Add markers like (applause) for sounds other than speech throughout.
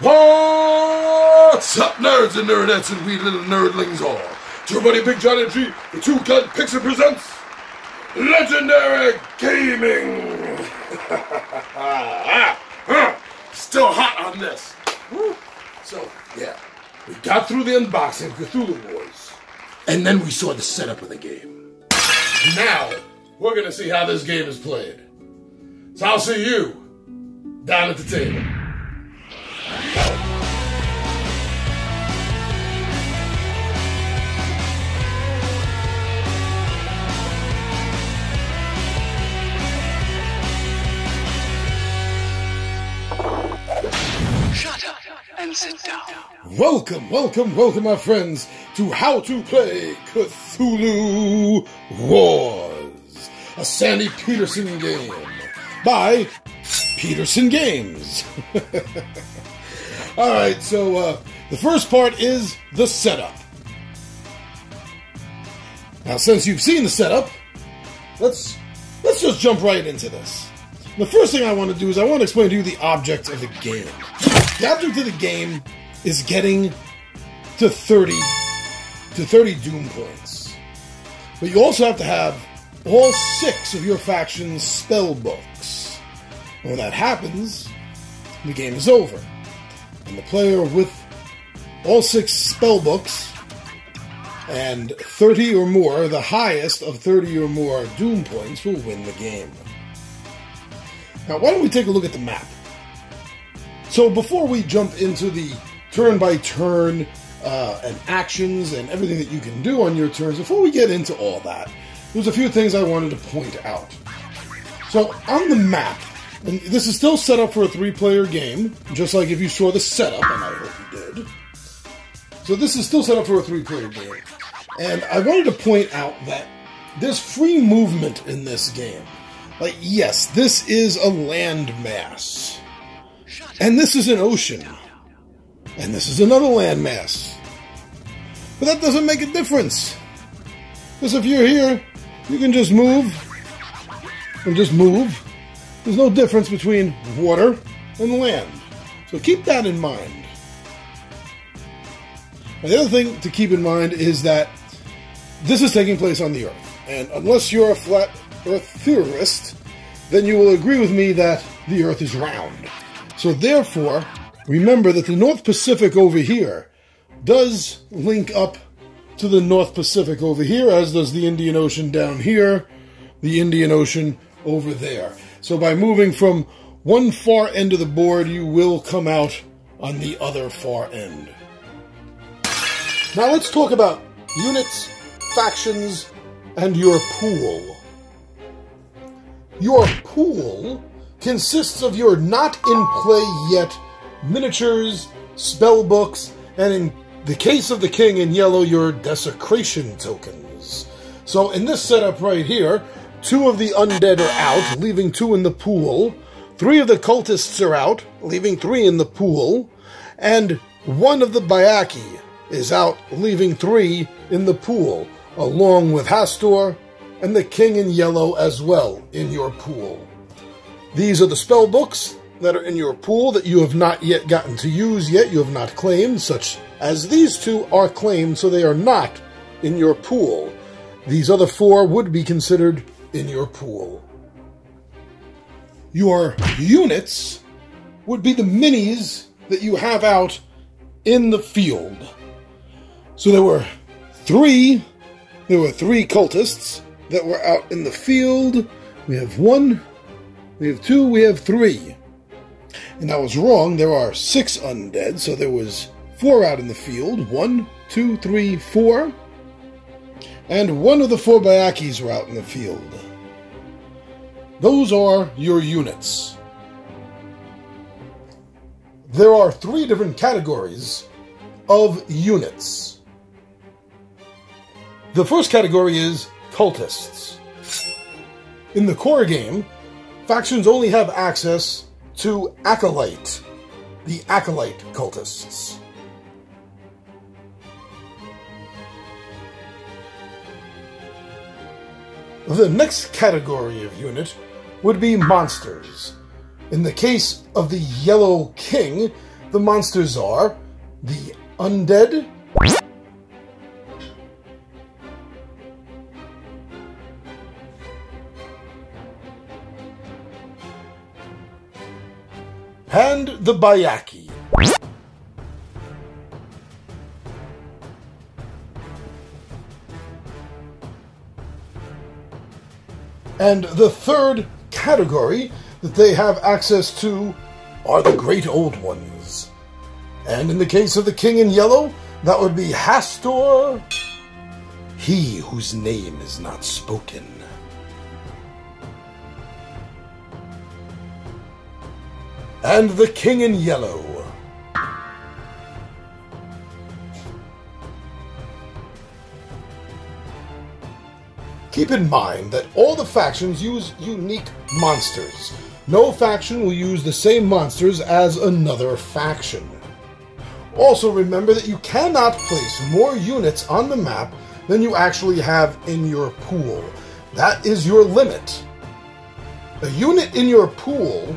What's up, nerds and nerdettes and we little nerdlings all? Your buddy Big Johnny G, the Two Gun Pixie presents Legendary Gaming. (laughs) Still hot on this. So, yeah, we got through the unboxing of Cthulhu Wars, and then we saw the setup of the game. Now, we're gonna see how this game is played. So I'll see you down at the table. Welcome, welcome, welcome, my friends, to How to Play Cthulhu Wars, a Sandy Petersen game by Petersen Games. (laughs) All right, so uh, the first part is the setup. Now, since you've seen the setup, let's let's just jump right into this. The first thing I want to do is I want to explain to you the object of the game. The object of the game is getting to 30 to 30 doom points. But you also have to have all six of your faction's spell books. And when that happens, the game is over. And the player with all six spell books and 30 or more, the highest of 30 or more doom points, will win the game. Now, why don't we take a look at the map? So, before we jump into the turn by turn and actions and everything that you can do on your turns, before we get into all that, there's a few things I wanted to point out. So, on the map, and this is still set up for a three player game, just like if you saw the setup, and I hope you did. So, this is still set up for a three player game. And I wanted to point out that there's free movement in this game. Like, yes, this is a landmass. And this is an ocean. And this is another landmass. But that doesn't make a difference. Because if you're here, you can just move. And just move. There's no difference between water and land. So keep that in mind. The other thing to keep in mind is that this is taking place on the Earth. And unless you're a flat Earth theorist, then you will agree with me that the Earth is round. So therefore, remember that the North Pacific over here does link up to the North Pacific over here, as does the Indian Ocean down here, the Indian Ocean over there. So by moving from one far end of the board, you will come out on the other far end. Now let's talk about units, factions, and your pool. Your pool consists of your not in play yet miniatures, spell books, and in the case of the king in yellow, your desecration tokens. So in this setup right here, two of the undead are out, leaving two in the pool. Three of the cultists are out, leaving three in the pool. And one of the Byakhee is out, leaving three in the pool, along with Hastur and the king in yellow as well in your pool. These are the spell books that are in your pool that you have not yet gotten to use yet, you have not claimed, such as these two are claimed, so they are not in your pool. These other four would be considered in your pool. Your units would be the minis that you have out in the field. So there were three, there were three cultists that were out in the field. We have one, we have two, we have three. And I was wrong, there are six undead, so there was four out in the field. One, two, three, four. And one of the four Byakhees were out in the field. Those are your units. There are three different categories of units. The first category is cultists. In the core game, factions only have access to Acolyte, the Acolyte cultists. The next category of unit would be monsters. In the case of the Yellow King, the monsters are the undead, and the Byakhee. And the third category that they have access to are the Great Old Ones. And in the case of the King in Yellow, that would be Hastur, he whose name is not spoken. And the King in Yellow. Keep in mind that all the factions use unique monsters. No faction will use the same monsters as another faction. Also remember that you cannot place more units on the map than you actually have in your pool. That is your limit. A unit in your pool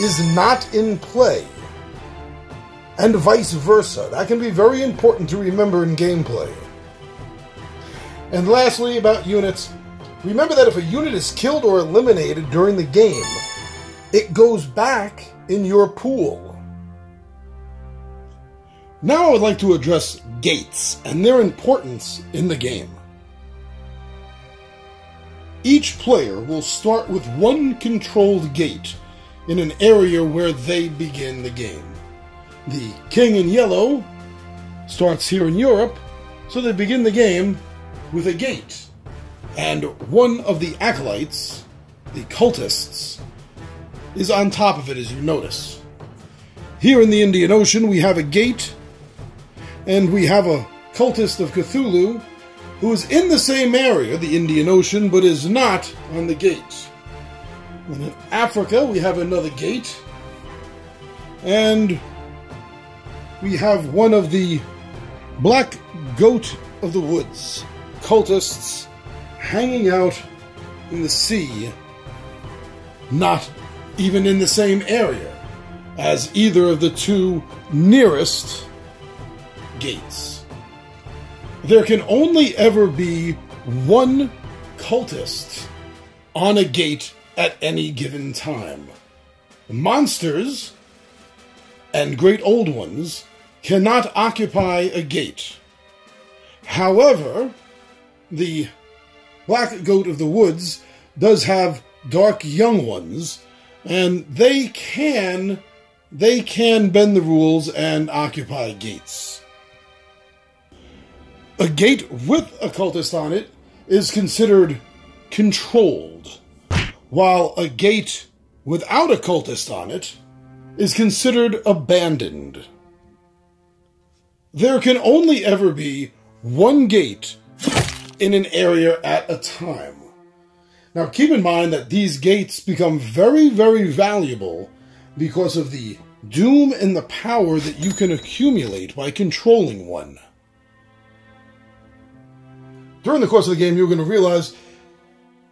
is not in play. And vice versa. That can be very important to remember in gameplay. And lastly, about units, remember that if a unit is killed or eliminated during the game, it goes back in your pool. Now I would like to address gates and their importance in the game. Each player will start with one controlled gate in an area where they begin the game. The King in Yellow starts here in Europe, so they begin the game with a gate. And one of the acolytes, the cultists, is on top of it as you notice. Here in the Indian Ocean, we have a gate, and we have a cultist of Cthulhu who is in the same area, the Indian Ocean, but is not on the gate. And in Africa, we have another gate, and we have one of the Black Goat of the Woods cultists hanging out in the sea, not even in the same area as either of the two nearest gates. There can only ever be one cultist on a gate at any given time. Monsters and great old ones cannot occupy a gate. However, the black goat of the woods does have dark young ones, and they can they can bend the rules and occupy gates. A gate with a cultist on it is considered controlled, while a gate without a cultist on it is considered abandoned. There can only ever be one gate in an area at a time. Now keep in mind that these gates become very, very valuable because of the doom and the power that you can accumulate by controlling one. During the course of the game, you're going to realize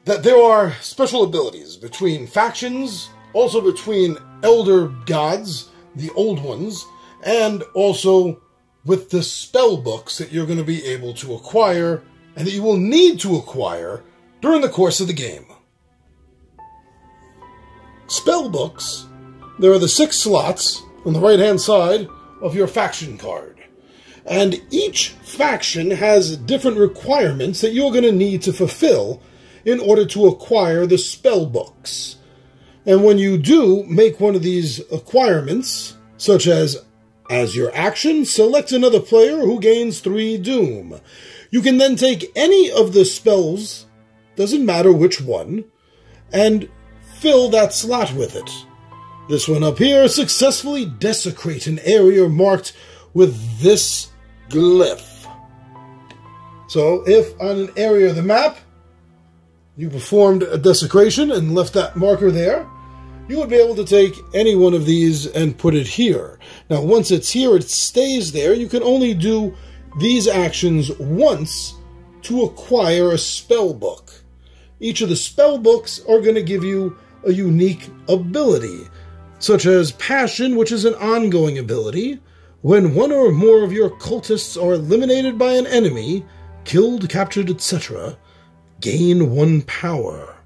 that there are special abilities between factions, also between elder gods, the old ones, and also with the spell books that you're going to be able to acquire and that you will need to acquire during the course of the game. Spell books. There are the six slots on the right hand side of your faction card. And each faction has different requirements that you're going to need to fulfill in order to acquire the spell books. And when you do make one of these acquirements, such as as your action, select another player who gains three doom. You can then take any of the spells, doesn't matter which one, and fill that slot with it. This one up here, successfully desecrate an area marked with this glyph. So if on an area of the map, you performed a desecration and left that marker there, you would be able to take any one of these and put it here. Now, once it's here, it stays there. You can only do these actions once to acquire a spell book. Each of the spell books are going to give you a unique ability. such as Passion, which is an ongoing ability. When one or more of your cultists are eliminated by an enemy, killed, captured, etc., gain one power.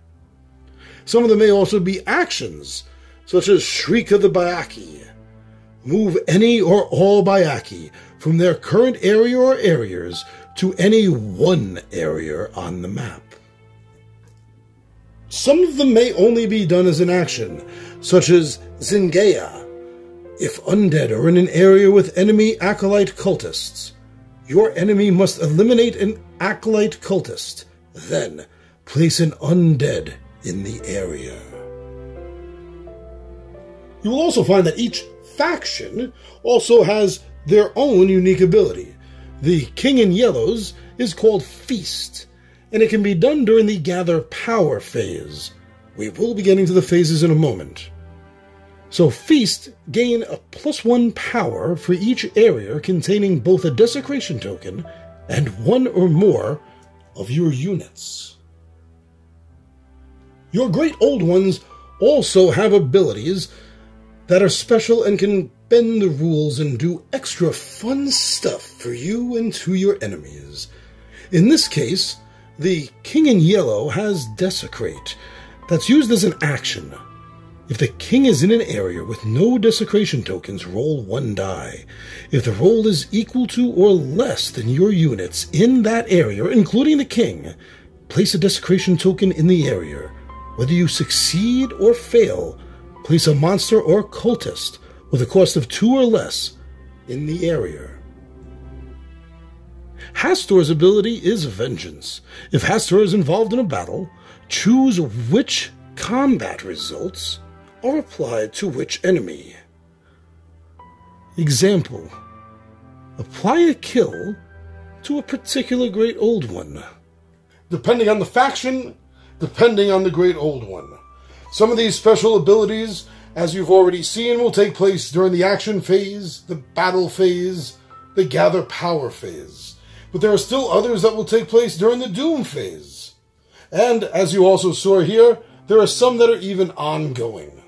Some of them may also be actions, such as Shriek of the Byakhee. Move any or all Byakhee from their current area or areas to any one area on the map. Some of them may only be done as an action, such as Zingaya. If undead are in an area with enemy acolyte cultists, your enemy must eliminate an acolyte cultist, then place an undead in the area. You will also find that each faction also has their own unique ability. The King in Yellows is called Feast, and it can be done during the Gather Power phase. We will be getting to the phases in a moment. So Feast gain a plus one power for each area containing both a desecration token and one or more of your units. Your Great Old Ones also have abilities that are special and can bend the rules and do extra fun stuff for you and to your enemies. In this case, the King in Yellow has Desecrate, that's used as an action. If the king is in an area with no desecration tokens, roll one die. If the roll is equal to or less than your units in that area, including the king, place a desecration token in the area. Whether you succeed or fail, place a monster or cultist with a cost of two or less in the area. Hastur's ability is Vengeance. If Hastur is involved in a battle, choose which combat results are applied to which enemy. Example Apply a kill to a particular Great Old One. Depending on the faction, depending on the Great Old One. Some of these special abilities, as you've already seen, will take place during the action phase, the battle phase, the gather power phase. But there are still others that will take place during the doom phase. And as you also saw here, there are some that are even ongoing.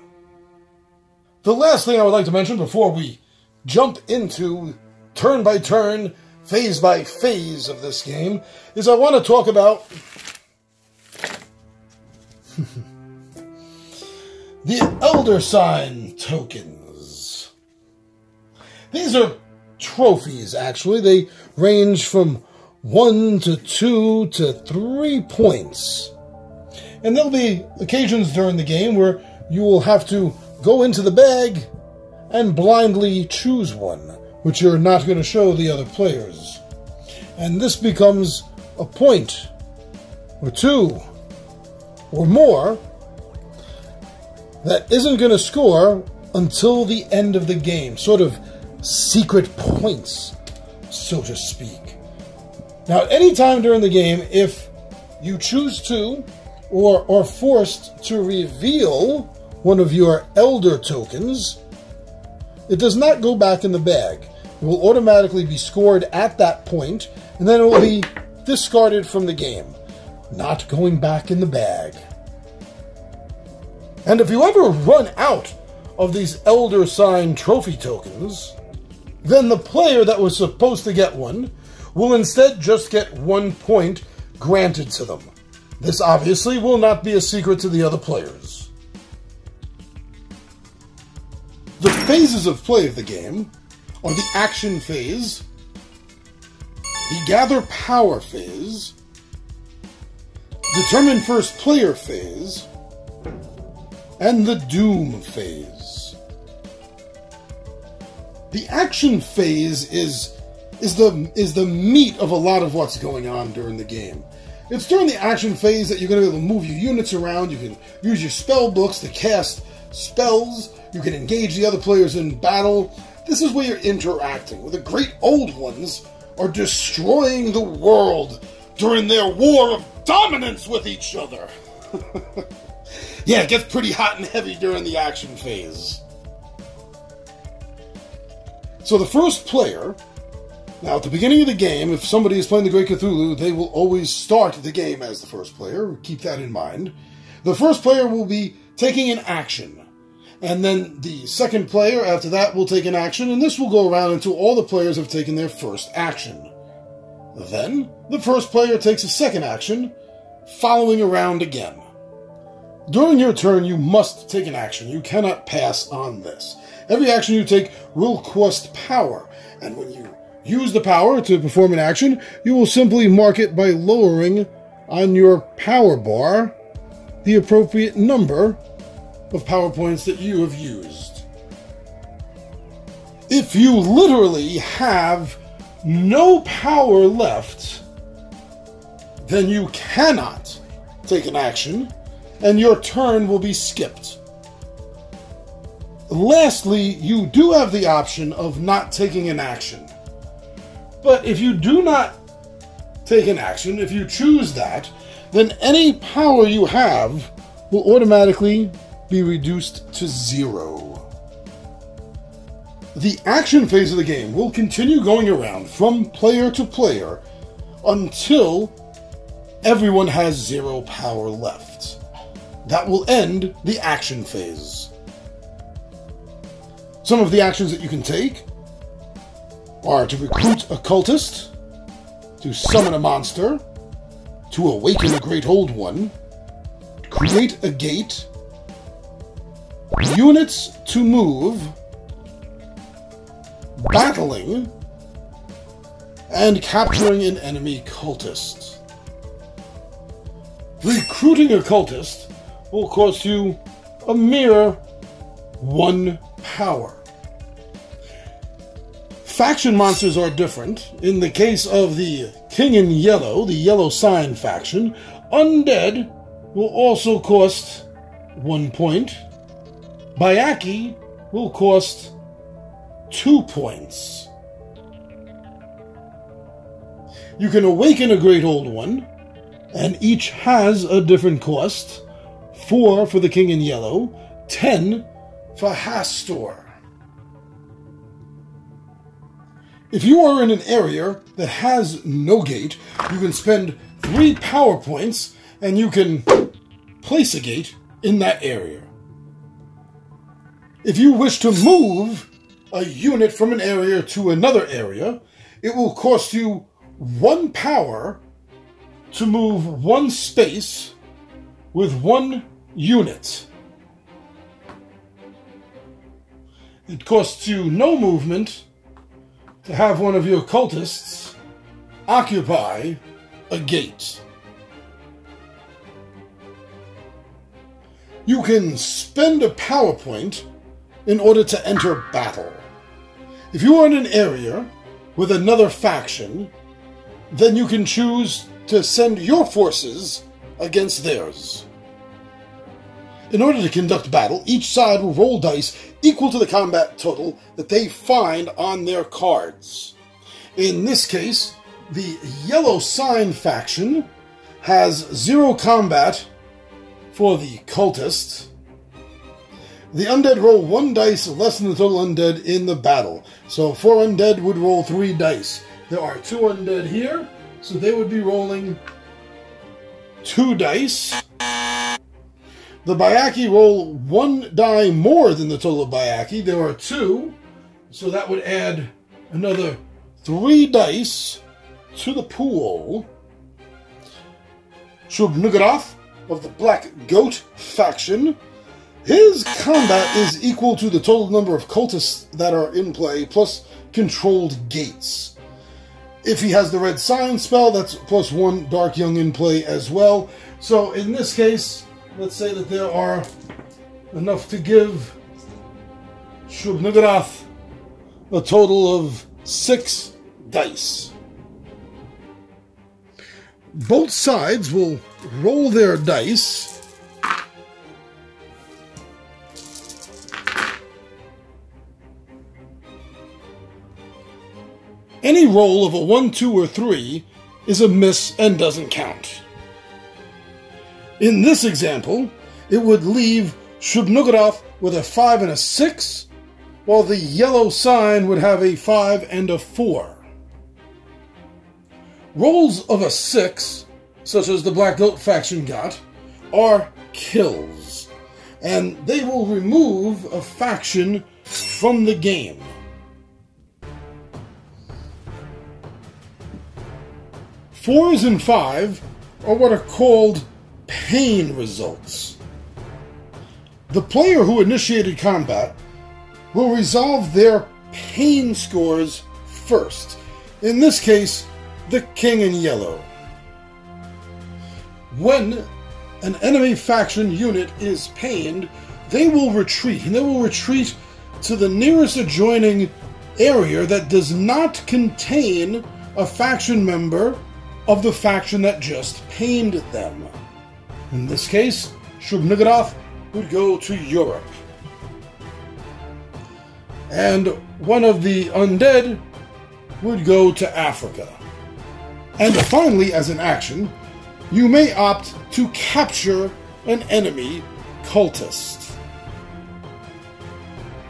The last thing I would like to mention before we jump into turn by turn, phase by phase of this game is I want to talk about (laughs) the Elder Sign tokens. These are trophies, actually. They range from one to two to three points. And there'll be occasions during the game where you will have to go into the bag and blindly choose one, which you're not going to show the other players. And this becomes a point, or two, or more, that isn't going to score until the end of the game. Sort of secret points, so to speak. Now, anytime during the game, if you choose to, or are forced to reveal one of your elder tokens, it does not go back in the bag. It will automatically be scored at that point, and then it will be discarded from the game, not going back in the bag. And if you ever run out of these Elder Sign trophy tokens, then the player that was supposed to get one will instead just get one point granted to them. This obviously will not be a secret to the other players. The phases of play of the game are the action phase, the gather power phase, determine first player phase, and the doom phase. The action phase is is the is the meat of a lot of what's going on during the game. It's during the action phase that you're going to be able to move your units around. You can use your spell books to cast spells you can engage the other players in battle. This is where you're interacting, with the great old ones are destroying the world during their war of dominance with each other. (laughs) yeah, it gets pretty hot and heavy during the action phase. So the first player, now at the beginning of the game, if somebody is playing the Great Cthulhu, they will always start the game as the first player. Keep that in mind. The first player will be taking an action And then the second player after that will take an action, and this will go around until all the players have taken their first action. Then, the first player takes a second action, following around again. During your turn, you must take an action. You cannot pass on this. Every action you take will cost power, and when you use the power to perform an action, you will simply mark it by lowering on your power bar the appropriate number of power points that you have used. If you literally have no power left, then you cannot take an action and your turn will be skipped. Lastly, you do have the option of not taking an action. But if you do not take an action, if you choose that, then any power you have will automatically be reduced to zero. The action phase of the game will continue going around from player to player until everyone has zero power left. That will end the action phase. Some of the actions that you can take are to recruit a cultist, to summon a monster, to awaken a great old one, create a gate, units to move, battling, and capturing an enemy cultist. Recruiting a cultist will cost you a mere one power. Faction monsters are different. In the case of the King in Yellow, the Yellow Sign faction, Undead will also cost one point. Byakhee will cost two points. You can awaken a Great Old One, and each has a different cost. Four for the King in Yellow, ten for Hastur. If you are in an area that has no gate, you can spend three power points and you can place a gate in that area. If you wish to move a unit from an area to another area, it will cost you one power to move one space with one unit. It costs you no movement to have one of your cultists occupy a gate. You can spend a power point in order to enter battle. If you are in an area with another faction, then you can choose to send your forces against theirs. In order to conduct battle, each side will roll dice equal to the combat total that they find on their cards. In this case, the Yellow Sign faction has zero combat for the cultist. The undead roll one dice less than the total undead in the battle. So four undead would roll three dice. There are two undead here, so they would be rolling two dice. The Byakhee roll one die more than the total of Byakhee. There are two, so that would add another three dice to the pool. Shub of the Black Goat faction. His combat is equal to the total number of cultists that are in play, plus controlled gates. If he has the red sign spell, that's plus one Dark Young in play as well. So in this case, let's say that there are enough to give Shub a total of six dice. Both sides will roll their dice. Any roll of a 1, 2, or 3 is a miss and doesn't count. In this example, it would leave Shub-Niggurath with a 5 and a 6, while the yellow sign would have a 5 and a 4. Rolls of a 6, such as the Black Goat faction got, are kills. and they will remove a faction from the game. Fours and five are what are called pain results. The player who initiated combat will resolve their pain scores first. In this case, the king in yellow. When an enemy faction unit is pained, they will retreat, and they will retreat to the nearest adjoining area that does not contain a faction member of the faction that just pained them. In this case, Shub-Niggurath would go to Europe. And one of the undead would go to Africa. And finally, as an action, you may opt to capture an enemy cultist.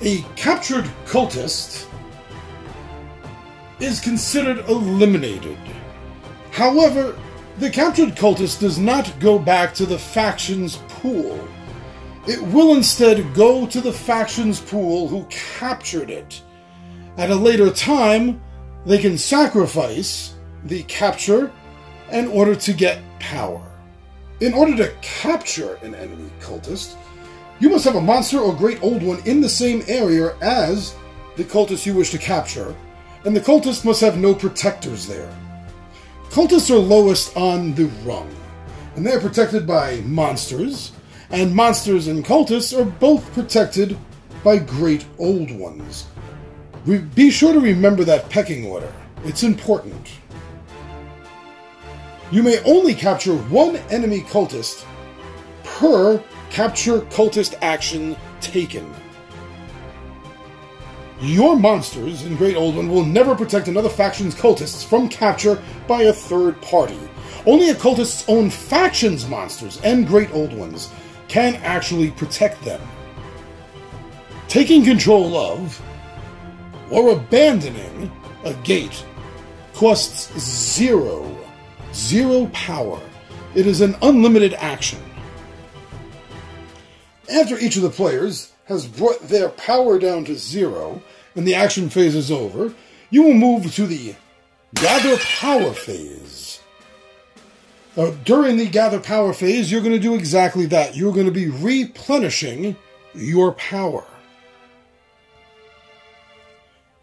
A captured cultist is considered eliminated. However, the captured cultist does not go back to the faction's pool. It will instead go to the faction's pool who captured it. At a later time, they can sacrifice the capture in order to get power. In order to capture an enemy cultist, you must have a monster or great old one in the same area as the cultist you wish to capture, and the cultist must have no protectors there. Cultists are lowest on the rung, and they are protected by monsters, and monsters and cultists are both protected by great old ones. be sure to remember that pecking order. It's important. You may only capture one enemy cultist per capture cultist action taken. Your monsters in Great Old One will never protect another faction's cultists from capture by a third party. Only a cultist's own faction's monsters and Great Old Ones can actually protect them. Taking control of or abandoning a gate costs zero. Zero power. It is an unlimited action. After each of the players has brought their power down to zero, and the action phase is over, you will move to the gather power phase. Now, during the gather power phase, you're going to do exactly that. You're going to be replenishing your power.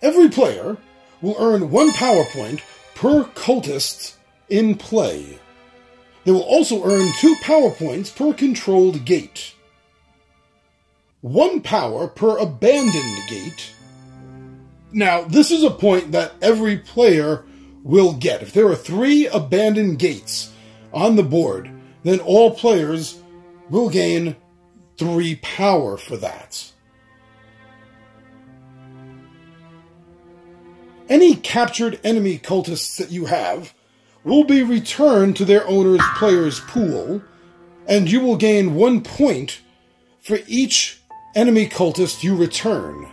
Every player will earn one power point per cultist in play. They will also earn two power points per controlled gate. One power per abandoned gate now, this is a point that every player will get. If there are three abandoned gates on the board, then all players will gain three power for that. Any captured enemy cultists that you have will be returned to their owner's player's pool, and you will gain one point for each enemy cultist you return.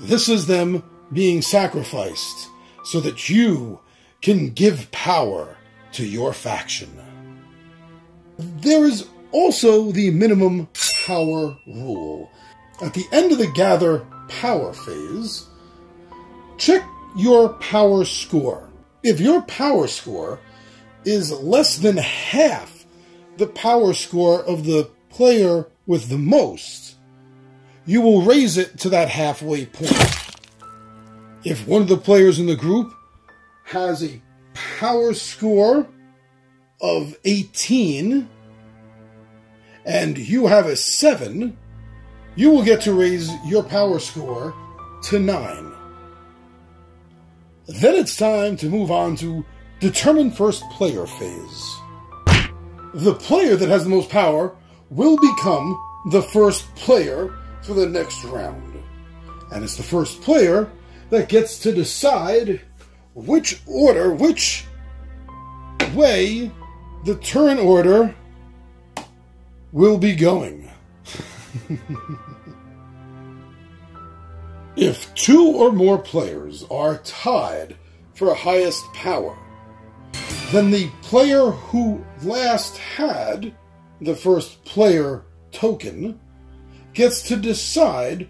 This is them being sacrificed so that you can give power to your faction. There is also the minimum power rule. At the end of the gather power phase, check your power score. If your power score is less than half the power score of the player with the most, you will raise it to that halfway point if one of the players in the group has a power score of 18 and you have a 7, you will get to raise your power score to 9. Then it's time to move on to determine first player phase. The player that has the most power will become the first player for the next round. And it's the first player that gets to decide which order, which way the turn order will be going. (laughs) if two or more players are tied for highest power, then the player who last had the first player token gets to decide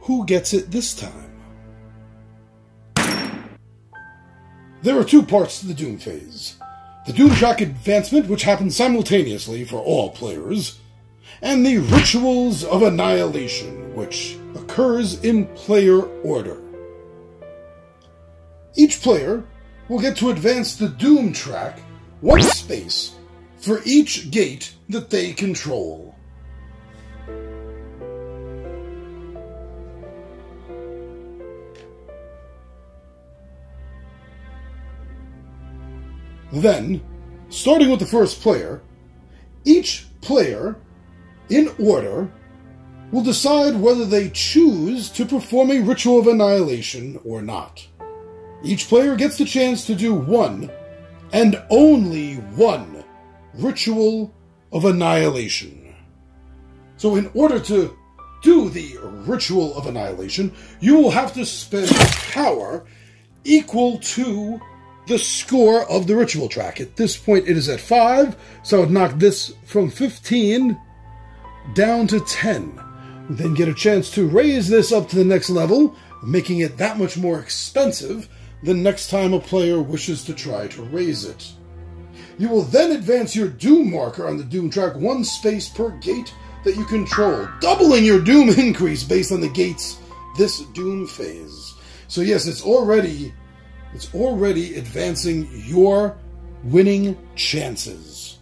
who gets it this time. There are two parts to the Doom phase the Doom track advancement, which happens simultaneously for all players, and the Rituals of Annihilation, which occurs in player order. Each player will get to advance the Doom track one space for each gate that they control. Then, starting with the first player, each player, in order, will decide whether they choose to perform a ritual of annihilation or not. Each player gets the chance to do one, and only one, ritual of annihilation. So, in order to do the ritual of annihilation, you will have to spend power equal to the score of the ritual track. At this point, it is at 5, so I would knock this from 15 down to 10. Then get a chance to raise this up to the next level, making it that much more expensive the next time a player wishes to try to raise it. You will then advance your Doom marker on the Doom track one space per gate that you control, doubling your Doom (laughs) increase based on the gates this Doom phase. So yes, it's already it's already advancing your winning chances.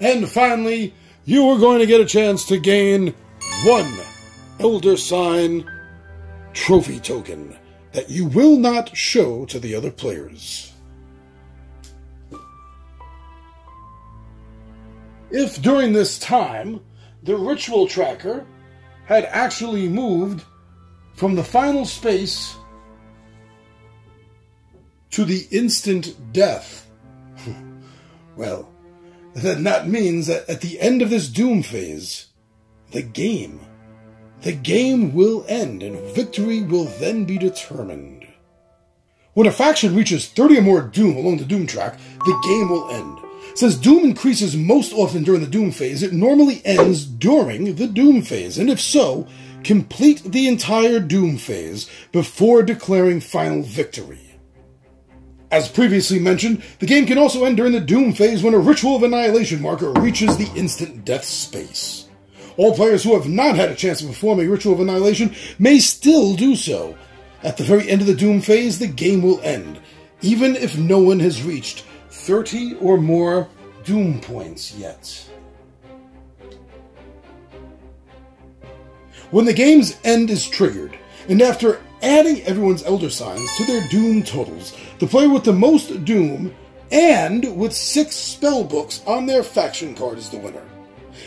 And finally, you are going to get a chance to gain one Elder Sign trophy token that you will not show to the other players. If during this time the ritual tracker had actually moved from the final space to the instant death, (laughs) well, then that means that at the end of this doom phase, the game, the game will end and victory will then be determined. When a faction reaches 30 or more Doom along the Doom track, the game will end. Since Doom increases most often during the Doom phase, it normally ends during the Doom phase, and if so, complete the entire Doom phase before declaring final victory. As previously mentioned, the game can also end during the Doom phase when a Ritual of Annihilation marker reaches the instant death space. All players who have not had a chance to perform a Ritual of Annihilation may still do so. At the very end of the Doom phase, the game will end, even if no one has reached 30 or more Doom points yet. When the game's end is triggered, and after adding everyone's Elder Signs to their Doom totals, the player with the most Doom and with six spell books on their faction card is the winner.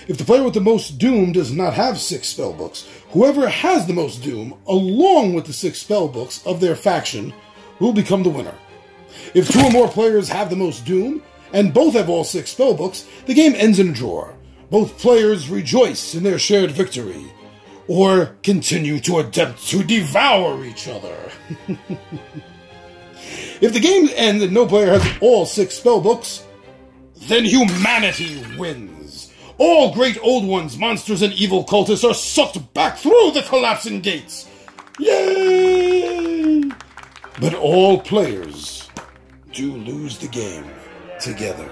If the player with the most Doom does not have six spell books, whoever has the most Doom, along with the six spell books of their faction, will become the winner. If two or more players have the most Doom, and both have all six spell books, the game ends in a draw. Both players rejoice in their shared victory, or continue to attempt to devour each other. (laughs) if the game ends and no player has all six spell books, then humanity wins. All great old ones, monsters, and evil cultists are sucked back through the collapsing gates. Yay! But all players do lose the game together.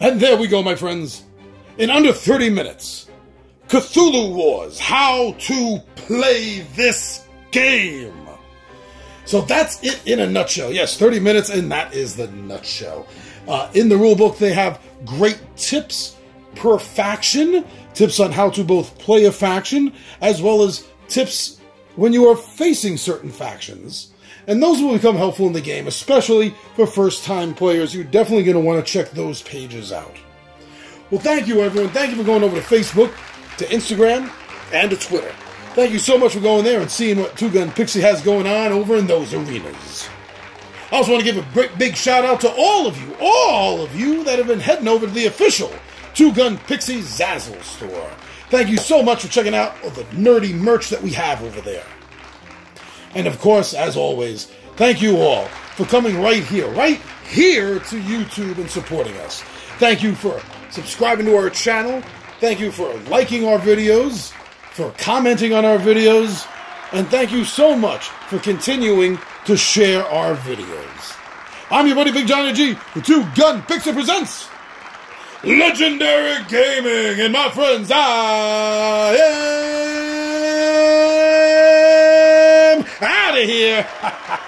And there we go, my friends. In under 30 minutes, Cthulhu Wars How to Play This Game. So that's it in a nutshell. Yes, 30 minutes, and that is the nutshell. Uh, in the rulebook, they have great tips per faction, tips on how to both play a faction, as well as tips when you are facing certain factions. And those will become helpful in the game, especially for first time players. You're definitely going to want to check those pages out. Well, thank you, everyone. Thank you for going over to Facebook, to Instagram, and to Twitter. Thank you so much for going there and seeing what Two Gun Pixie has going on over in those arenas. I also want to give a great big shout out to all of you, all of you that have been heading over to the official Two Gun Pixie Zazzle store. Thank you so much for checking out all the nerdy merch that we have over there. And of course, as always, thank you all for coming right here, right here to YouTube and supporting us. Thank you for subscribing to our channel. Thank you for liking our videos, for commenting on our videos, and thank you so much for continuing to share our videos. I'm your buddy Big Johnny G, the Two Gun Pixie presents Legendary Gaming, and my friends, I am out of here. (laughs)